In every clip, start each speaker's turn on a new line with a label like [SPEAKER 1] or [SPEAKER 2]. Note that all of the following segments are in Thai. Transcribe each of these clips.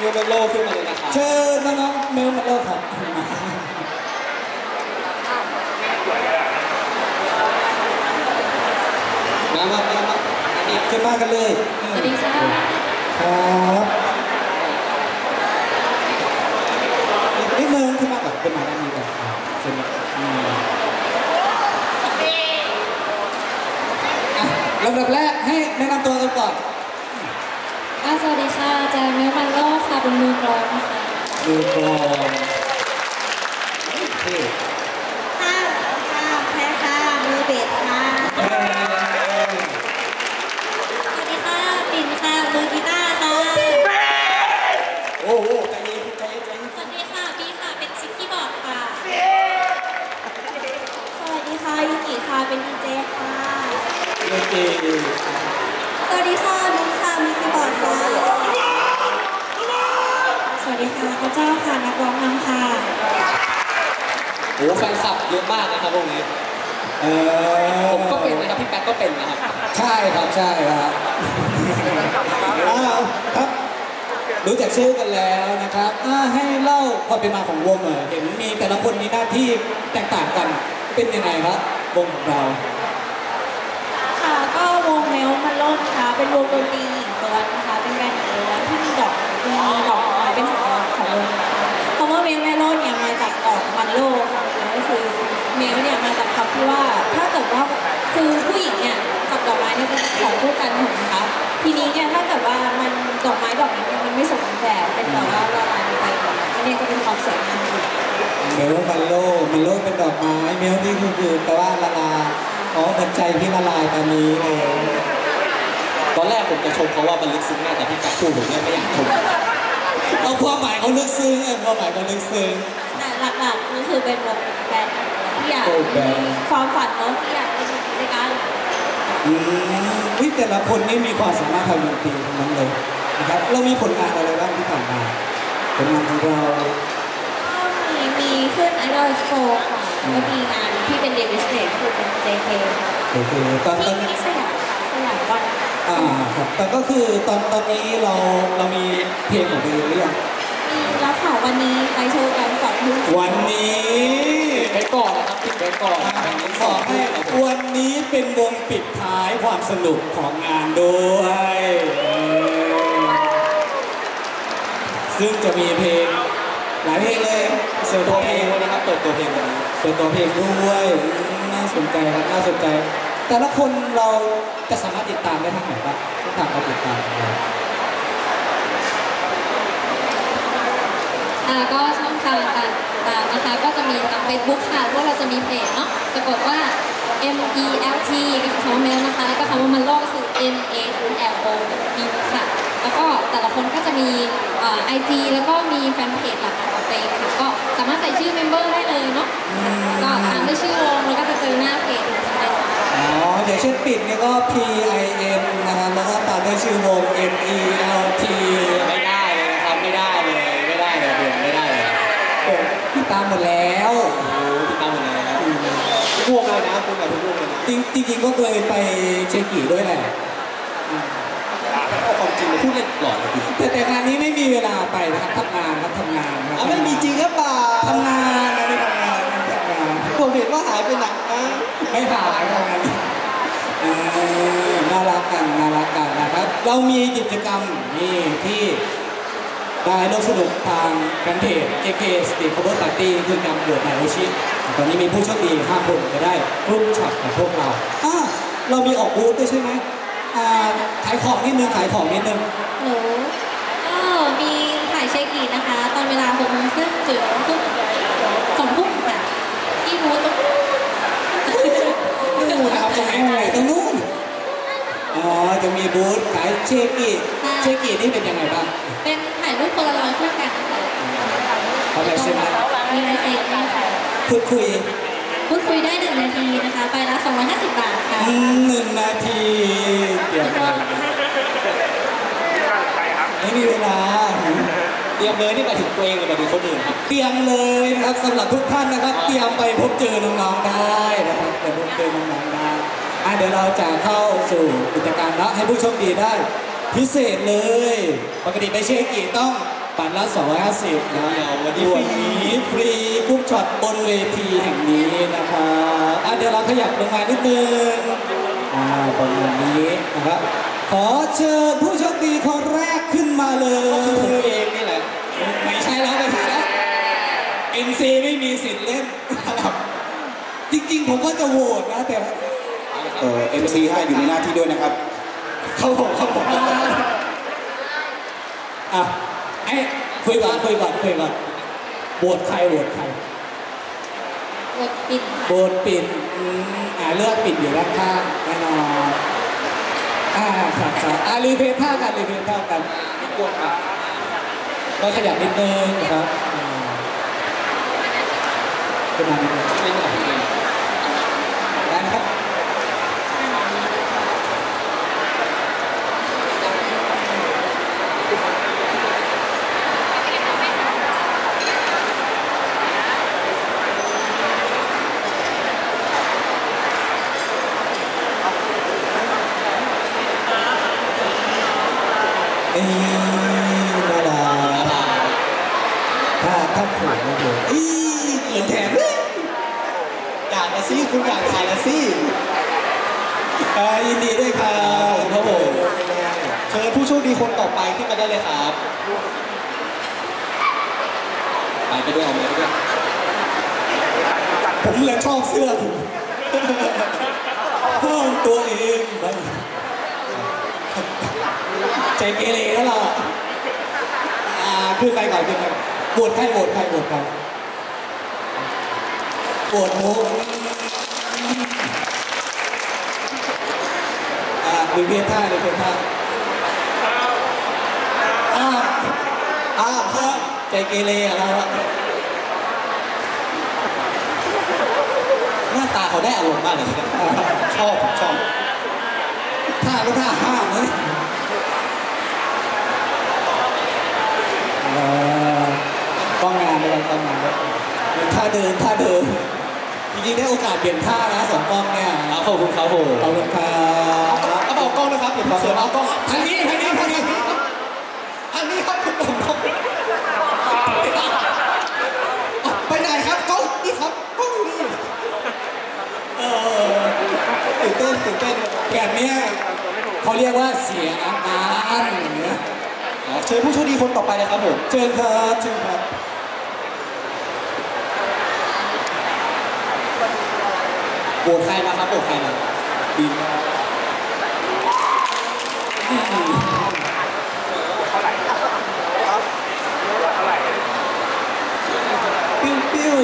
[SPEAKER 1] มิวเมโลขึ้นมาเลยนะครับ
[SPEAKER 2] เชิญน้องๆเมลมาเลิกครับ
[SPEAKER 1] มามามามาอันนี้
[SPEAKER 2] ขึ้นมากันเลย
[SPEAKER 3] สวัสดีค่ะ
[SPEAKER 2] ครับอีกนิดนึงขึ้นมาก่อนขึ้นมาด้านนี้ก่อนอะเชิญอืมอะลำดับแรกให้แนะนำตัวกันก่อน
[SPEAKER 3] ค่ะสวัสดีค่ะแจมเมลมันโลค่ะเป็นมือกลองนะคะ
[SPEAKER 2] มือกลองเท่
[SPEAKER 4] ค่ะค่ะแพ้ค่ะมือเบสค่ะ
[SPEAKER 2] เฮ้ย
[SPEAKER 4] สวัสดีค่ะปิ่นค่ะมือกีตาร์ค่ะ
[SPEAKER 2] โอ้โหใจเย็นใจเย็นใจเย็น
[SPEAKER 4] สวัสดีค่ะบีค่ะเป็นซิกกี้บอร์ดค่ะ สวัสดีค่ะยูกิค่ะเป็นดีเจค่ะ
[SPEAKER 2] โอเค
[SPEAKER 4] สวัสดีค่ะนุ้งค่ะมีคีย์บอร์ดค่ะ สวัสดีค่ะพระเจ้าค่ะนักร้องนำค่ะ
[SPEAKER 1] โอ้โหแฟนคลับเยอะมากนะครับพวกนี้
[SPEAKER 2] เออ
[SPEAKER 1] ผมก็เป็นนะครับพี่แป๊กก็เป็นนะครับ
[SPEAKER 2] ใช่ครับใช่ครับอ้าวครับ รู้จักชื่อกันแล้วนะครับอ่าให้เล่าความเป็นมาของวงหน่อยเห็นมีแต่ละคนมีหน้าที่แตกต่างกันเป็นยังไงครับวงของเรา
[SPEAKER 4] ค่ะก็วงเมลมันโลดนะคะเป็นวงดนตรี ทีนี้เนี่ยถ้าเกิดว่ามันดอกไม้ดอกนี้เนี่ยมันไม่สมบูรณ์แบบเป็นแบบว่าละลายไปอันนี้ก็เป็นความสวยงามอยู่
[SPEAKER 2] เมลมันโลมันโลเป็นดอกไม้เมลนี่คือคือแปลว่าละลายอ๋อหัวใจที่ละลายตอนนี้เอง
[SPEAKER 1] ตอนแรกผมจะชมเขาว่ามันลึกซึ้งมากแต่พี่แป๊กพูดผมเนี่ยไม่อยากชม
[SPEAKER 2] เอาความหมายเขาลึกซึ้งเออความหมายเขาลึกซึ้ง
[SPEAKER 4] แต่หลักๆก็คือเป็นวงแบนด์ที่อยาก
[SPEAKER 2] โอ้แบนด์
[SPEAKER 4] มีความฝันเนาะที่อยากเป็นในการ
[SPEAKER 2] อืม วิแต่ละคนนี่มีความสามารถทางดนตรีทั้งนั้นเลยนะครับเรามีผลงานอะไรบ้างที่ผ่านมาผลงานของเรา
[SPEAKER 4] ก็มีมีขึ้นไอดอลโชว์ค่ะแล้วก็มีงานที่เป็นเดบิวต์สเตจคือเป็น JK
[SPEAKER 2] โอเคตอนตอน
[SPEAKER 4] ที่ที่สยามค่ะสยามวัน
[SPEAKER 2] อ่าครับแต่ก็คือตอนตอนนี้เราเรามีเพลงของตัวเองหรือยัง
[SPEAKER 4] มีแล้วค่ะวันนี้ไปโชว์กันสองทุ่ม
[SPEAKER 2] วันนี้
[SPEAKER 1] ไว้ก่อนนะครับปิดไว้ก่อน
[SPEAKER 2] อ่า
[SPEAKER 1] วันนี้
[SPEAKER 2] ข
[SPEAKER 1] ส
[SPEAKER 2] อ
[SPEAKER 1] อง
[SPEAKER 2] ให้
[SPEAKER 1] ทุ่มครับผม
[SPEAKER 2] วันนี้เป็นวงปิดท้ายความสนุกของงานด้วย ซึ่งจะมีเพลง หลายเพลงเลยเสิร์ฟ
[SPEAKER 1] ตั
[SPEAKER 2] ว
[SPEAKER 1] เพลง
[SPEAKER 2] ง
[SPEAKER 1] วันนี้ครับ เปิดตัวเพลง
[SPEAKER 2] เปิดตัวเพลงด้วยน่าสนใจครับน่าสนใจ แต่ละคนเราจะสามารถติดตามได้ทางไหนบ้างช่องทางการติดตามของเรา
[SPEAKER 3] อ่าก็ช่องทาง ต่างๆนะคะ ก็จะมีทาง Facebook ค่ะพวกเราจะมีเพจเนาะจะกดว่า M E L T ก็คือคำว่าเมลนะคะ แล้วก็คำว่ามันโลก็คือ M A L O B ค่ะ แล้วก็แต่ละคนก็จะมีไอจีแล้วก็มีแฟนเพจหลักของตัวเองค่ะ ก็สามารถใส่ชื่อเมมเบอร์ได้เลยเนาะก็ตามด้วยชื่อวงแล้วก็จะเจอหน้าเพจ
[SPEAKER 2] อ๋ออย่างเช่นปิดเนี่ยก็ P I M นะครับแล้วก็ตามด้วยชื่อวง M E L T ติดตามหมดแล้ว
[SPEAKER 1] โอ้โหติดตามหมดแล้วทุกวงเลยนะคุณกับทุกวงเลยนะ
[SPEAKER 2] จริงจริงๆก็เคยไปเชกิด้วยแหละ
[SPEAKER 1] เอาความจริงมาพูดเล่นหลอนเลยคุณ
[SPEAKER 2] แต่แต่งานนี้ไม่มีเวลาไปนะครับทำงานครับทำงานครับ
[SPEAKER 1] อะไม่มีจริงหรือเปล่า
[SPEAKER 2] ทำงานนะไม่ทำงานทำงาน
[SPEAKER 1] ผมเห็นว่าหายไปไหนนะ
[SPEAKER 2] ไม่หายทำงานเออน่ารักกันน่ารักกันนะครับ เรามีกิจกรรมนี่ที่ ได้ร่วมสนุกทางแฟนเพจ JK Street Cover Party คือการโหวตนายโอชิตอนนี้มีผู้โชคดี5คนจะได้รุ่นช็อตกับพวกเราอ่าเรามีออกบูธด้วยใช่ไหมอ่าขายของนิดนึงขายของนิดนึง
[SPEAKER 4] หนูก็มีถ่ายเช็คอีกนะคะ ตอนเวลาหกโมงครึ่งถึงทุ่มสองทุ่มค่ะที่บูธตรงนู้น
[SPEAKER 2] นู่นนะครับตรงไหนตรงนู้นอ๋อจะมีบูธขายเชกิ เชกินี่เป็นยังไงบ้าง
[SPEAKER 4] เป็นถ่ายรูปโพลารอยด์คู่กันค่ะ
[SPEAKER 2] เขาอะไรเซ็นไหม
[SPEAKER 4] มีลายเซ็นด้วยค่ะ
[SPEAKER 2] พูดคุย
[SPEAKER 4] พูดคุยได้หนึ่งนาทีนะคะ ไปละ250 บาทค่ะ
[SPEAKER 2] อืมหนึ่งนาทีเดี๋ยว
[SPEAKER 4] แล้วก็
[SPEAKER 2] ไม่มีเวลา
[SPEAKER 1] เตรียมเลยนี่หมายถึงตัวเองหรือหมายถึงคนอื่นครับ
[SPEAKER 2] เตรียมเลยนะครับสำหรับทุกท่านนะครับ เตรียมไปพบเจอน้องๆได้นะครับไปพบเจอน้องๆได้อะเดี๋ยวเราจะเข้าสู่กิจกรรมแล้วให้ผู้โชคดีได้ พิเศษเลย ปกติไปเชกิต้องปันละ250นะ
[SPEAKER 1] เดี๋ยววันนี้
[SPEAKER 2] ส่วน
[SPEAKER 1] ฟรี
[SPEAKER 2] นี้ฟรีกุ๊กช็อตบนเวทีแห่งนี้นะครับอะเดี๋ยวเราขยับลงมานิดนึงอ่าประมาณนี้นะครับ ขอเชิญผู้โชคดีคนแรกขึ้นมาเล
[SPEAKER 1] คือผม
[SPEAKER 2] ย
[SPEAKER 1] เองนี่แหละ
[SPEAKER 2] ไม่ใช่แล้วไม่ใช่แล้ว MC ไม่มีสิทธิ์เล่นนะครับจริงๆ ผมก็จะโหวตนะแต่
[SPEAKER 5] เอ่อ MC ให้อยู่ในหน้าที่ด้วยนะครับ
[SPEAKER 2] เขาบอกเขาบอกอะไอ้คุยก่อนคุยก่อนคุยก่อนโหวตใครโหวตใคร
[SPEAKER 3] กดปิด
[SPEAKER 2] โหวตปิดอืมอ่าเลือกปิดอยู่ด้านข้างแน่นอนอ่าครับครับอ่า replay ท่ากัน replay ท่ากันกวดครับก็ขยับนิดนึงนะครับอ่าขึ้นมานิดนึง
[SPEAKER 1] ไม่ได้ผมเอง
[SPEAKER 2] ได้นะครับ เอ้ยน่ารักถ้าถ้าผูกนะเดี๋ยวอีเกินแถมเลย
[SPEAKER 1] อยากนะ ซี่คุณอยากถ่ายนะซี่
[SPEAKER 2] อ่ายินดีด้วยครับครับผม
[SPEAKER 1] เชิญผู้โชคดีคนต่อไปขึ้นมาได้เลยครับ ไปไปด้วยเอาไปด้วย
[SPEAKER 2] ผมเลยชอบเสื้อผมห้องตัวเองใจเกเรแล้วล่ะอ่าขึ้นไปก่อนขึ้นไปโหวตใครโหวตใครโหวตใครโหวตโม อ่าดูเพียนท่าดูเพียนท่าอ้าวอ้าวเพิ่มใจเกเรอะเราอะ
[SPEAKER 1] หน้าตาเขาได้อารมณ์มากเลยนะชอบชอบ
[SPEAKER 2] ท่าก็ท่าห้ามเลยเอ่อกล้องงานด้วยต้องงานด้วยท่าเดินท่าเดิน ริงๆได้โอกาสเปลี่ยนท่านะสองกล้องเนี่ย
[SPEAKER 1] ครับขอบคุณครับผม
[SPEAKER 2] ขอบคุณครับ
[SPEAKER 1] กระเป๋ากล้องนะครับเดี๋ยวผมเสิร์ฟเอากล้อง
[SPEAKER 2] ทางนี้ทางนี้ทางนี้
[SPEAKER 1] อันนี้ครับคุณผมครับไปไหนครับกล้องนี่ครับกล้องอยู่นี่
[SPEAKER 2] เออ
[SPEAKER 1] ตื่นเต้นตื่นเต้น
[SPEAKER 2] แบบเนี้ยเขาเรียกว่าเสียอาการอย่างเงี้ย
[SPEAKER 1] อ๋อเชิญผู้โชคดีคนต่อไปเลยครับผม
[SPEAKER 2] เชิญครับเชิญครับ
[SPEAKER 1] โหวตใครมาครับโหวตใครมาบินาก
[SPEAKER 2] ปิ้วปิ้ว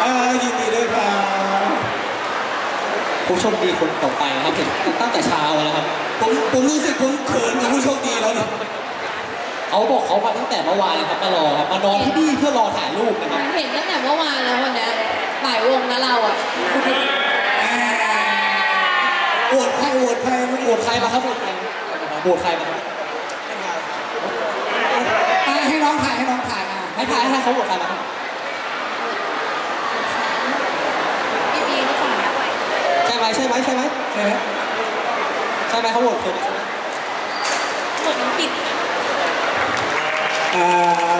[SPEAKER 2] เอ่อยินดีด้วยครับ
[SPEAKER 1] ผู้โชคดีคนต่อไปนะครับเห็นตั้งแต่เช้าแล้วครับ
[SPEAKER 2] ผมผมรู้สึกผมเขินกับผู้โชคดีแล้วเนี่ย
[SPEAKER 1] เขาบอกเขามาตั้งแต่เมื่อวานเลยครับมารอครับมานอนที่นี่เพื่อรอถ่ายรูปนะครับ
[SPEAKER 3] เห็นตั้งแต่เมื่อวานแล้ววันเนี้ยบ่ายวงแล้วเราอะ
[SPEAKER 2] โหวตใครโหวตใครมัน
[SPEAKER 1] โห
[SPEAKER 2] โห
[SPEAKER 1] ว
[SPEAKER 2] ว
[SPEAKER 1] ต
[SPEAKER 2] ต
[SPEAKER 1] ใค
[SPEAKER 2] ใค
[SPEAKER 1] ร
[SPEAKER 2] ร
[SPEAKER 1] มาครับโหวตใครโหวตใครมาครับ
[SPEAKER 2] อะให้น้องถ่ายให้น้องถ่ายอะ
[SPEAKER 1] ให้ถ่ายให้เขาโหวตใครมาครับ
[SPEAKER 3] พี่บีหรือเปล่า
[SPEAKER 1] ใช่ไหมใช่ไหมใช่ไหม
[SPEAKER 2] ใช่ไหม
[SPEAKER 1] ใช่ไหมเขาโหวตเธอใช่ไหม
[SPEAKER 3] กดมันปิด
[SPEAKER 2] อ่า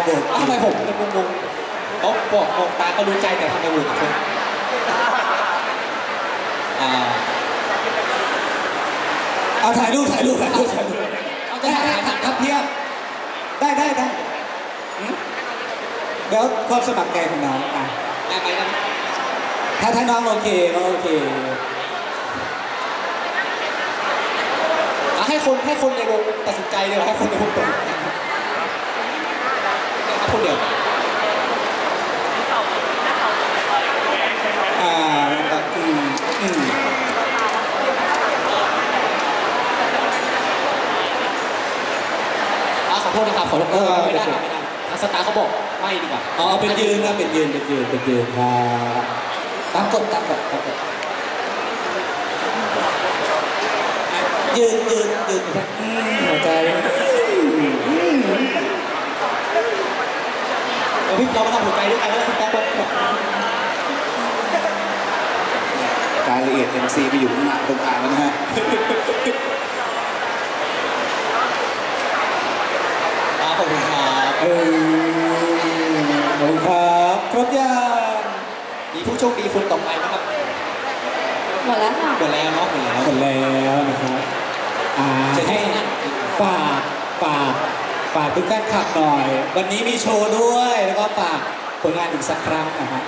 [SPEAKER 2] โหวต
[SPEAKER 1] อ้าวทำไมผมเป็นงงๆเขาบอกบอกตาเขารู้ใจแต่ทำไมโหวตกับเธออ่า
[SPEAKER 2] เอาถ่ายรูปถ่ายรูปถ่ายรูปถ่ายรูป
[SPEAKER 1] เอาจะ
[SPEAKER 2] ได้
[SPEAKER 1] ถ่าย
[SPEAKER 2] ได้
[SPEAKER 1] ถ่าย
[SPEAKER 2] ทับเทียบได้ได้ได้เดี๋ยวความสมัครใจของน้องอะ
[SPEAKER 1] ได้ไหมได้ไหม
[SPEAKER 2] ถ้าถ้าน้องโอเคก็โอเค
[SPEAKER 1] อะ ให้คนให้คนในวงตัดสินใจเดียวาให้คนในวงตัดสินใจให้คนเดียว
[SPEAKER 2] อ่านะครับอืมอืม
[SPEAKER 1] อะขอโทษนะครับขอโทษไม่ได้ครับไม่ได้ทางสตาร์เขาบอกไม่ดีกว่า
[SPEAKER 2] เอาเอาเป็นยืนนะเป็นยืนเป็นยืนเป็นยืนครับตามกฎตามกฎตามกฎ ยืนยืนยืนครับหัวใจอืมอืม
[SPEAKER 1] เรามาทำหัวใจด้วยกันแล้วคุณแป๊บ
[SPEAKER 5] รายละเอียด MC ไปอยู่ข้างหน้าตรงกลางแล้วนะฮะ
[SPEAKER 1] อาขอบคุณครับ
[SPEAKER 2] เออขอบคุณครับครบยัง
[SPEAKER 1] มีผู้โชคดีคนต่อไปนะครับ
[SPEAKER 4] หมดแล้วค่ะ
[SPEAKER 1] หมดแล้วเนาะหมดแล้ว
[SPEAKER 2] หมดแล้วนะครับ อ่า
[SPEAKER 1] เชิญ
[SPEAKER 2] ให้
[SPEAKER 1] ที่นั่น
[SPEAKER 2] ฝากฝากฝากทุกท่านขับหน่อย วันนี้มีโชว์ด้วยแล้วก็ฝากผลงานอีกสักครั้งนะครับ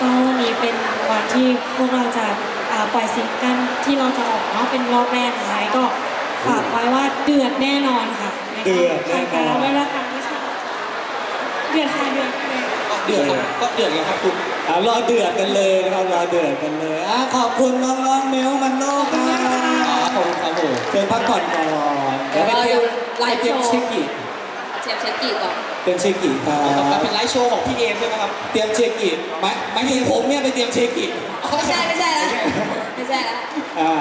[SPEAKER 6] ก็วันนี้เป็นวันที่พวกเราจะอ่าปล่อยซิงเกิลที่เราจะออกเนาะเป็นรอบแรกนะคะก็ฝากไว้ว่าเดือดแน่นอนค่ะ
[SPEAKER 2] เดือดแน่นอน
[SPEAKER 6] เวลาค่ะไม่ใช่เดือดค่ะเดือดเดือด
[SPEAKER 1] ก็เดือดครับก็เดือดเลยครับคุณ
[SPEAKER 2] อ่ารอเดือดกันเลยนะครับรอเดือดกันเลยอะขอบคุณน้องๆเมลมันโลกครับ เดินพักผ่อนก่อน
[SPEAKER 4] เดี๋ยว
[SPEAKER 2] เปเตรียม
[SPEAKER 4] ไลฟ์
[SPEAKER 2] เตรียม
[SPEAKER 4] โชว์
[SPEAKER 2] เช็คกิ
[SPEAKER 4] เจ็บเช็ดกีก่อน
[SPEAKER 2] เตรียมเช็คกิครั
[SPEAKER 1] ต่อไป
[SPEAKER 2] บ
[SPEAKER 1] เป็นไลฟ์โชว์ของพี่เอมใช่ไหมครับ
[SPEAKER 2] เตรียมเช็คกิไม่ไม่ถึงผมเนี่ยไปเตรียมเช็คกิ
[SPEAKER 4] ไม่ใช่ไม่ใช่แล้วไม่ใช่แล้ว
[SPEAKER 2] อ่า